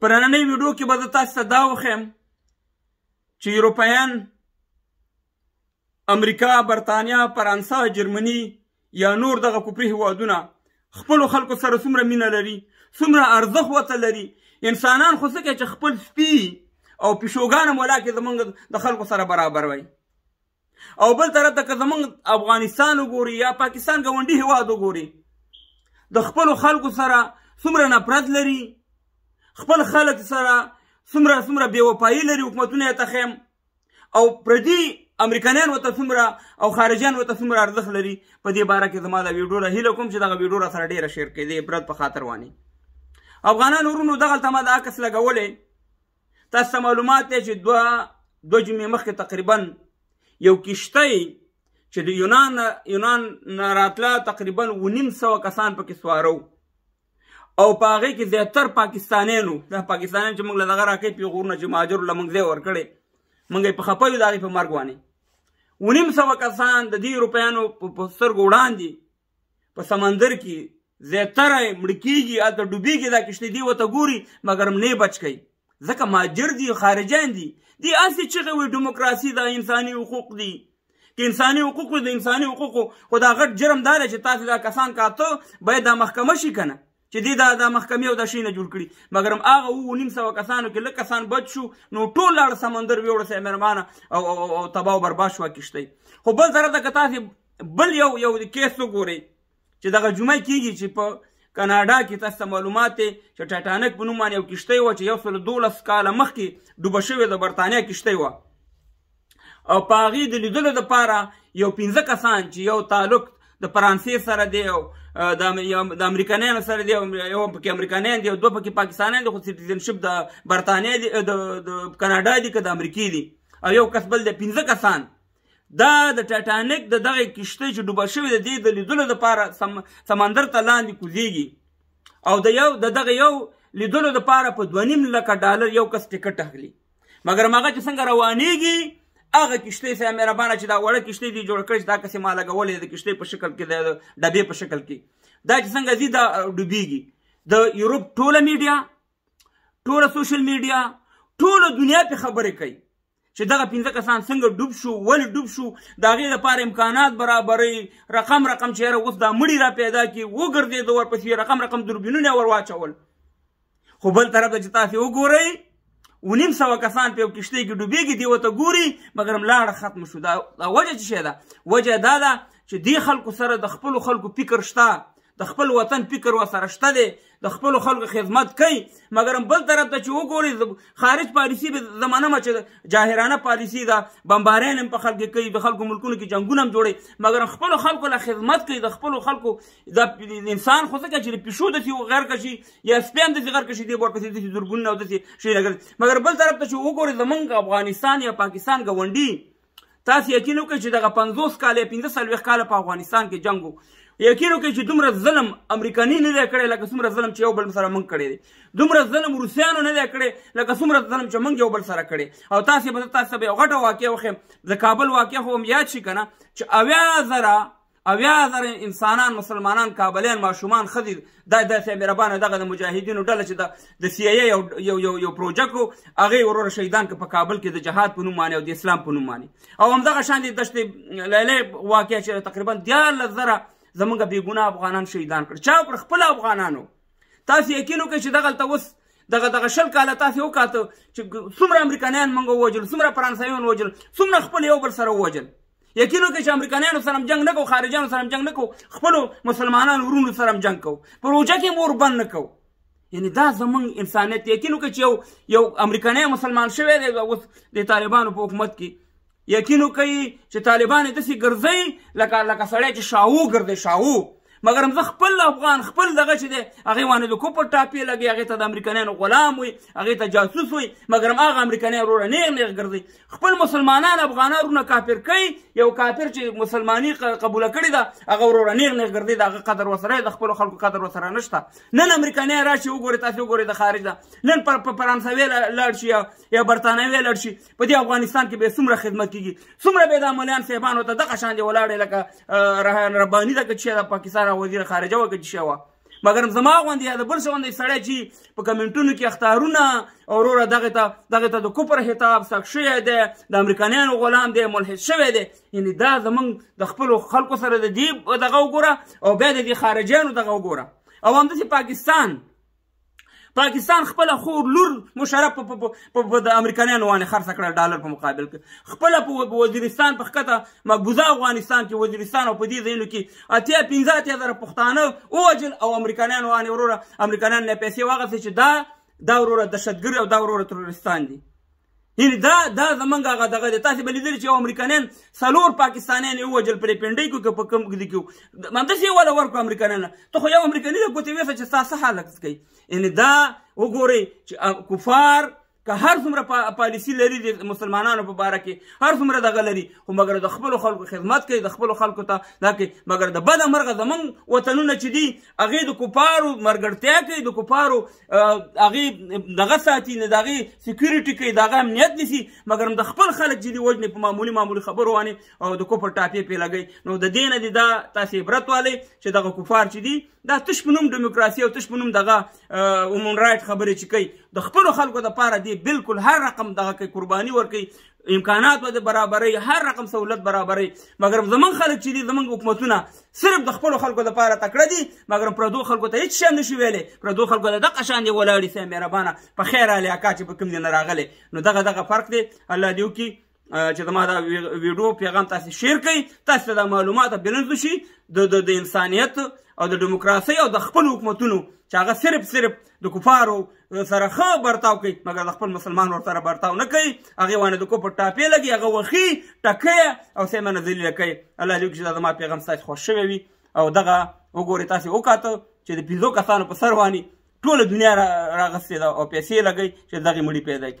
په نننۍ ویډیو کې به زه تاسو ته دا وښیم چې اروپایان امریکا برتانیا فرانسه جرمني یا نور دغه کفري هیوادونه خپلو خلکو سره څومره مینه لري څومره ارزښت ورته لري انسانان خو څه چې خپل سپي او پیشوګان هم ولاکې زمونږ د خلکو سره برابر وای او بل طرف ته که زمونږ افغانستان وګوري یا پاکستان ګاونډي هیواد وګوري د خپل خلکو سره څومره نفرت لري خپل خلک سره څومره څومره بې وفایي لري حکومتونه یې ته خیم او پردي امریکایان ورته څومره او خارجیان ورته څومره ارزښت لري په دې باره کې زما د ویډیو له هیله کوم چې دغه ویډیو را سره ډېره شیر کړئ د عبرت په خاطر واني افغانان ورونو دغلته ما د عکس لګولی تاسو ته معلومات دی چې دوه دوه جمعې مخکې تقریبا یو کشتی چې د یونان یونان نه راتله تقریبا اووه نیم سوه کسان پکې سواره او په هغې کې زیاتر پاکستانیان وو دا پاکستانیان چې موږ له دغه راکۍ پېغورونه چې مهاجرو له موږ ځای ورکړی موږ یې په خپه یو د هغې په مرګ وانې اووه نیم سوه کسان د دې اروپایانو په سترګو وړاندې په سمندر کې زیاتره مړ کیږي هلته ډوبېږي دا کښتۍ دی ورته ګوري مګر نه بچ کوي ځکه مهاجر دي خارجیان دي دي هسې چغې وایي ډیموکراسي ده انساني حقوق دي که انساني حقوق وي د انساني حقوقو خو دا غټ جرم دا دی چې تاسې دا کسان کاته باید دا محکمه شي که نه چې دی دا د محکمې او د شي نه جوړ کړي مګرم هغه وو نیم سوه کسانو کې لږ کسان بچ شو نو ټول لاړ سمندر ویوړ سه مهربانه او, او, او, او تباہ او برباد شو کشته خو بل طرف ته تاسو بل یو یو کیس وګورئ چې دغه جمعه کیږي چې په کاناډا کې تاسو معلومات چې ټایټانیک په نوم باندې یو کشته و چې یو سل دولس کاله مخکې ډوبه شوې د برتانیا کشته و او په هغې د لیدلو لپاره یو پنځه کسان چې یو تعلق د فرانسې سره دی او د امریکایانو سره دی یو پکې امریکایان دی او دوه پکې پاکستانیان دي خو سټیزنشپ د برتانیا دی د کاناډا دی که د امریکې دی او یو کس بل دی پنځه کسان دا د ټایټانیک د دغه کشته چې ډوبه شوې ده دې د لیدلو لپاره سم سمندر ته لاندې کوزیږي او د یو د دغه یو لیدلو لپاره په دوه نیم لکه ډالر یو کس ټکټ اخلي مګر مګه چې څنګه روانېږي هغه کشته سه مهربانه چې دا وړه کشته دی جوړ کړی دا کسې ما لګولې د کشته په شکل کې د ډبې په شکل کې دا چې څنګه زی دا ډوبېږي د یورپ ټوله میډیا ټوله سوشل میډیا ټوله دنیا په خبرې کوي چې دغه پنځه کسان څنګه ډوب شو ول ډوب شو دا غي د پاره امکانات برابرې رقم رقم چیرې اوس دا مړی را پیدا کی وګرځي د ورپسې رقم رقم دربینونه ور واچول خو بل طرف ته چې تاسو وګورئ ونیم سوه کسان په یو کشتۍ کې ډوبېږي دی ورته ګوري مګر لاړه ختم شو دا وجه څه شی ده وجه دا ده چې دې خلکو سره د خپلو خلکو فکر شته د خپل وطن فکر وسره شته دی د خپل خلکو خدمت کوي مګر بل طرف ته چې وګوري خارج پالیسی به زمانه مچ جاهرانه پالیسی ده بمبارین هم په خلکو کوي په خلکو ملکونو کې جنگونه هم جوړي مګر خپل خلکو له خدمت کوي د خپل خلکو د انسان خو څه چې پښو د سی غیر کشي یا سپین د جګر کې شیدې ورپسې د زرګونونه او داسې شي لګل مګر بل طرف ته چې وګورئ زمونږ افغانستان یا پاکستان ګاونډي تاسو یقین وکړئ چې دغه پنځوس کاله یا پنځه څلوېښت کاله په افغانستان کې جنګ وو یقین وکړئ چې دومره ظلم امریکاني نه دی کړی لکه څومره ظلم چې یو بل سره موږ کړی دی دومره ظلم روسیانو نه دی کړی لکه څومره ظلم چې موږ یو بل سره کړی او تاسو به تاسو به یو غټه واقع وخیم د کابل واقع خو هم یاد شي کنه چې اویا زره اویا زره انسانان مسلمانان کابلیان ماشومان ښځې دا داسې امیرابانه دغه د مجاهدینو ډله چې د د سی ای یو یو یو پروژه کو هغه وروره شهیدان په کابل کې د جهاد په نوم باندې او د اسلام په نوم باندې او همدغه شان د دشت لیلی واقعیا چې تقریبا دیارلس زره زمونږ بیګونه افغانان شهیدان کړ چا پر خپل افغانانو تاسو یقین وکړئ چې دغلته اوس دغه دغه شل کاله تاسو وکاته چې څومره امریکایان منګو وجل څومره فرانسویان وجل څومره خپل یو بل سره وجل یقینا که چې امریکایانو سره جنگ نه کو خارجانو سره جنگ نه کو خپل مسلمانانو ورونو سره جنگ کو پروژه کې مور بند نه کو یعنی دا زمون انسانیت یقینا که چې یو یو امریکایي مسلمان شوی دی اوس د طالبانو په حکومت کې یقینا کوي چې طالبان د سي ګرځي لکه لکه سړی چې شاو ګرځي شاو مګر زه خپل افغان خپل دغه چې دی هغه وانه د کوپر ټاپی لګي هغه ته د امریکایانو غلام وي هغه ته جاسوس وي مګر هغه امریکایان وروره نه نه ګرځي خپل مسلمانان افغانان ورونه کافر کوي یو کافر چې مسلمانی قبول کړی دا هغه وروره نیغ نیغ ګرځي دا قدر وسره د خپل خلکو قدر وسره نشته نن امریکایان راشي وګوري تاسو وګوري د خارج دا نن پر فرانسوي لاړ شي یا برتانوي لاړ شي په دې افغانستان کې به څومره خدمت کیږي څومره به د مليان صاحبانو ته دغه شان دی ولاړ لکه ربانی دغه چې د پاکستان وزیر خارجه وکړي شوه مګر زما غوندې یا د بل څه غوندې سړی چې په کمنټونو کې اختارونه او وروره دغه ته دغه ته د کفر خطاب سک شوی دی د امریکایانو غلام دی ملحد شوی دی یعنی دا زمونږ د خپلو خلکو سره د دې دغه وګوره او بیا د دې خارجیانو دغه وګوره او همداسې پاکستان پاکستان خپل خور لور مشرف په د امریکایانو باندې خرڅ کړه ډالر په مقابل کې خپل په وزیرستان په خکته مقبوضه افغانستان کې وزیرستان او په دې ځایونو کې اتیا پنځه اتیا زره پښتانه اوجل او امریکایانو باندې وروره امریکایان نه پیسې واغسته چې دا دا وروره دهشتګر او دا وروره تروریستان دي یعنی دا دا زمونږ هغه دغه دی تاسو به لیدل چې یو امریکایان څلور پاکستانیان یې ووژل پرې پنډۍ کو که په کوم کې کېو همداسې یې وله ورکړو امریکایان ته خو یو امریکایي له ګوتې ویسه چې ستا څه حالت کوي یعنی دا وګورئ چې کفار که هر څومره پالیسی لري د مسلمانانو په باره کې هر څومره دغه لري خو مګر د خپلو خلکو خدمت کوي د خپلو خلکو ته دا کوي مګر د بده مرغه زمونږ وطنونه چې دي هغې د کفارو مرګړتیا کوي د کفارو هغه دغه ساتي نه دغه سکیورټي کوي دغه امنیت نسی مګر د خپل خلک چې دی وجنه په معمولی معمولی خبرو باندې او د کوپر ټاپې په لګي نو د دینه دی دا تاسو عبرت والی چې دغه کفار چې دی دا تش په نوم دیموکراسي او تش په نوم دغه وومن رائټ خبرې چې کوي د خپل خلکو د پاره دی بالکل هر رقم دغه کوي قرباني ورکي امکانات به برابرې هر رقم سہولت برابرې مګر زمون خلک چې دي زمون حکومتونه صرف د خپل خلکو لپاره تکړه دي مګر پردو خلکو ته هیڅ شي نشي ویلې پردو خلکو د دغه شان دی ولاړې سه مهربانه په خیر علي اکا چې په کوم نه راغلي نو دغه دغه فرق دی الله دیو کی چې زما دا ویډیو پیغام تاسو شیر کړئ تاسو دا معلومات بلند شي د د انسانیت او د دیموکراسي او د خپل حکومتونو چې هغه صرف صرف د کفارو سره ښه برتاو کوي مګر د خپل مسلمان ور سره برتاو نه کوي هغه وانه د کوپر ټاپې لګي هغه وخی ټکه او سیمه نه ذلیل کوي الله دې چې زما پیغام ستاسو خوښ شوی وي او دغه وګوري تاسو وکاته چې د پنځو کسانو په سر وانی ټوله دنیا راغستې ده او پیسې لګي چې دغه مړي پیدا کړي